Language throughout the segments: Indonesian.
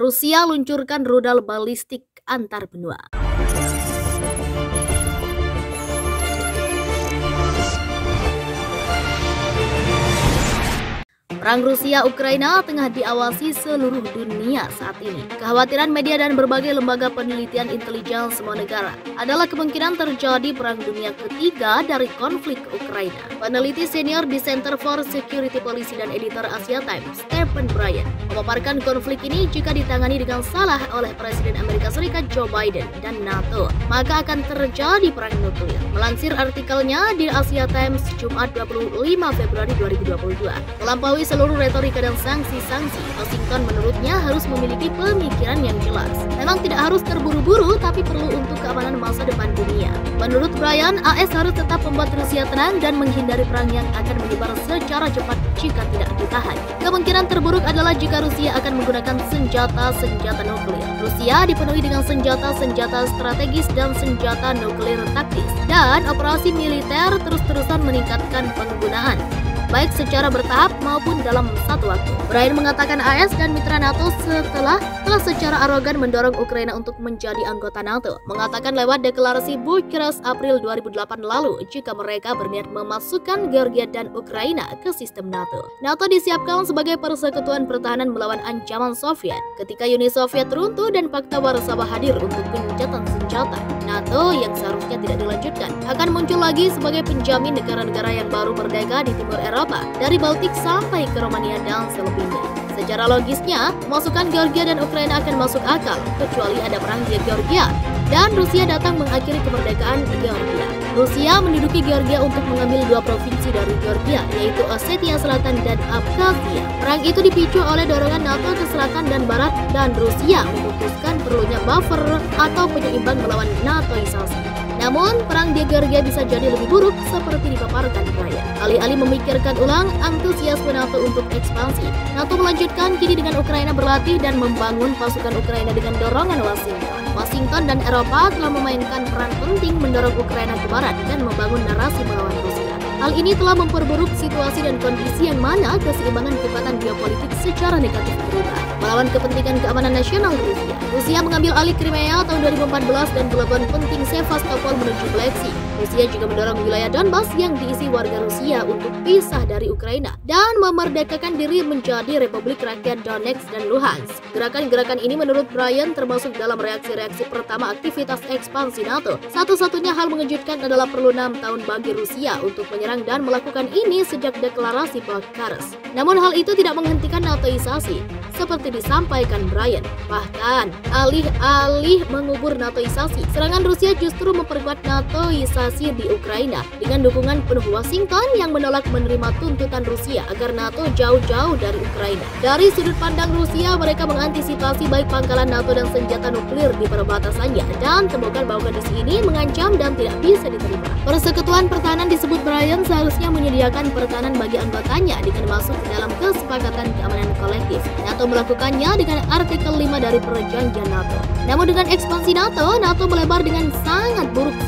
Rusia luncurkan rudal balistik antar benua. Perang Rusia-Ukraina tengah diawasi seluruh dunia saat ini. Kekhawatiran media dan berbagai lembaga penelitian intelijen semua negara adalah kemungkinan terjadi perang dunia ketiga dari konflik Ukraina. Peneliti senior di Center for Security Policy dan editor Asia Times, Stephen Bryan, memaparkan konflik ini jika ditangani dengan salah oleh Presiden Amerika Serikat Joe Biden dan NATO, maka akan terjadi perang nuklir. Melansir artikelnya di Asia Times Jumat 25 Februari 2022, melampaui seluruh retorika dan sanksi-sanksi, Washington menurutnya harus memiliki pemikiran yang jelas. Memang tidak harus terburu-buru, tapi perlu untuk keamanan masa depan dunia. Menurut Brian, AS harus tetap membuat Rusia tenang dan menghindari perang yang akan menyebar secara cepat jika tidak ditahan. Kemungkinan terburuk adalah jika Rusia akan menggunakan senjata-senjata nuklir. Rusia dipenuhi dengan senjata-senjata strategis dan senjata nuklir taktis, dan operasi militer terus-terusan meningkatkan penggunaan baik secara bertahap maupun dalam satu waktu. Brian mengatakan AS dan mitra NATO setelah telah secara arogan mendorong Ukraina untuk menjadi anggota NATO, mengatakan lewat deklarasi Bucharest April 2008 lalu jika mereka berniat memasukkan Georgia dan Ukraina ke sistem NATO. NATO disiapkan sebagai persekutuan pertahanan melawan ancaman Soviet ketika Uni Soviet runtuh dan Fakta Warsawa hadir untuk gencatan senjata. NATO yang seharusnya tidak dilanjutkan akan muncul lagi sebagai penjamin negara-negara yang baru merdeka di timur Eropa Eropa, dari Baltik sampai ke Romania dan selebihnya. Secara logisnya, masukan Georgia dan Ukraina akan masuk akal, kecuali ada perang di Georgia, dan Rusia datang mengakhiri kemerdekaan Georgia. Rusia menduduki Georgia untuk mengambil dua provinsi dari Georgia, yaitu Ossetia Selatan dan Abkhazia. Perang itu dipicu oleh dorongan NATO ke selatan dan barat, dan Rusia memutuskan perlunya buffer atau penyeimbang melawan NATOisasi. Namun, perang di Georgia bisa jadi lebih buruk seperti dipaparkan. Alih-alih memikirkan ulang antusiasme NATO untuk ekspansi, NATO melanjutkan kini dengan Ukraina berlatih dan membangun pasukan Ukraina dengan dorongan Washington. Washington dan Eropa telah memainkan peran penting mendorong Ukraina ke barat dan membangun narasi melawan Rusia. Hal ini telah memperburuk situasi dan kondisi yang mana keseimbangan kekuatan geopolitik secara negatif berubah melawan kepentingan keamanan nasional Rusia. Rusia mengambil alih Crimea tahun 2014 dan pelabuhan penting Sevastopol menuju Black Sea. Rusia juga mendorong wilayah Donbas yang diisi warga Rusia untuk pisah dari Ukraina dan memerdekakan diri menjadi Republik Rakyat Donetsk dan Luhansk. Gerakan-gerakan ini menurut Brian termasuk dalam reaksi-reaksi pertama aktivitas ekspansi NATO. Satu-satunya hal mengejutkan adalah perlu enam tahun bagi Rusia untuk menyerang dan melakukan ini sejak deklarasi Bucharest. Namun hal itu tidak menghentikan NATOisasi seperti disampaikan Brian. Bahkan, alih-alih mengubur NATOisasi, serangan Rusia justru memperkuat NATOisasi di Ukraina dengan dukungan penuh Washington yang menolak menerima tuntutan Rusia agar NATO jauh-jauh dari Ukraina. Dari sudut pandang Rusia, mereka mengantisipasi baik pangkalan NATO dan senjata nuklir di perbatasannya dan temukan bahwa kondisi ini mengancam dan tidak bisa diterima. Persekutuan pertahanan disebut Brian seharusnya menyediakan pertahanan bagi anggotanya dengan masuk ke dalam kesepakatan keamanan kolektif. NATO melakukannya dengan artikel 5 dari perjanjian NATO. Namun dengan ekspansi NATO, NATO melebar dengan sangat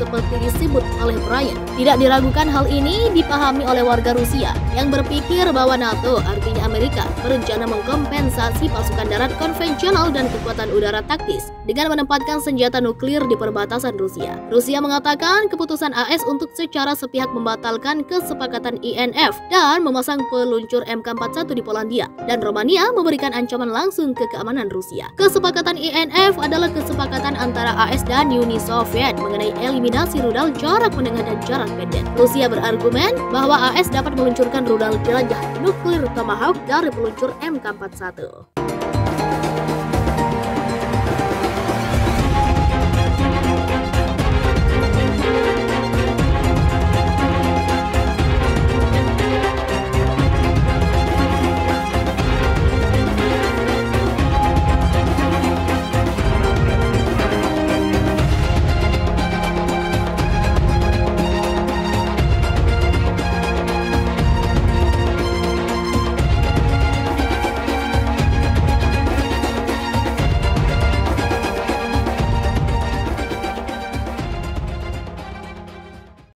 seperti disebut oleh Brian. Tidak diragukan hal ini dipahami oleh warga Rusia yang berpikir bahwa NATO, artinya Amerika, berencana mengkompensasi pasukan darat konvensional dan kekuatan udara taktis dengan menempatkan senjata nuklir di perbatasan Rusia. Rusia mengatakan keputusan AS untuk secara sepihak membatalkan kesepakatan INF dan memasang peluncur MK41 di Polandia dan Romania memberikan ancaman langsung ke keamanan Rusia. Kesepakatan INF adalah kesepakatan antara AS dan Uni Soviet mengenai eliminasi kombinasi rudal jarak menengah dan jarak pendek. Rusia berargumen bahwa AS dapat meluncurkan rudal jelajah nuklir Tomahawk dari peluncur MK41.